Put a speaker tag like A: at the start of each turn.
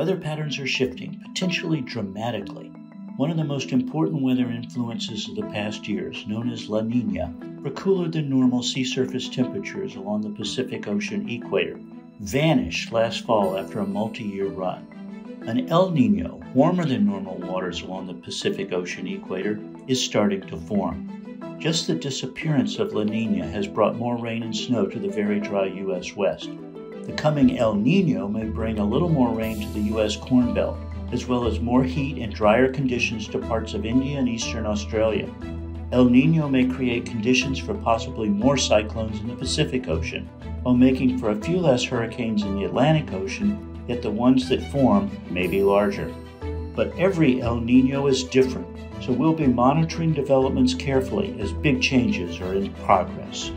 A: weather patterns are shifting, potentially dramatically. One of the most important weather influences of the past years, known as La Nina, for cooler than normal sea surface temperatures along the Pacific Ocean equator, vanished last fall after a multi year run. An El Nino, warmer than normal waters along the Pacific Ocean equator, is starting to form. Just the disappearance of La Nina has brought more rain and snow to the very dry U.S. West. The coming El Nino may bring a little more rain to the U.S. Corn Belt, as well as more heat and drier conditions to parts of India and eastern Australia. El Nino may create conditions for possibly more cyclones in the Pacific Ocean, while making for a few less hurricanes in the Atlantic Ocean, yet the ones that form may be larger. But every El Nino is different, so we'll be monitoring developments carefully as big changes are in progress.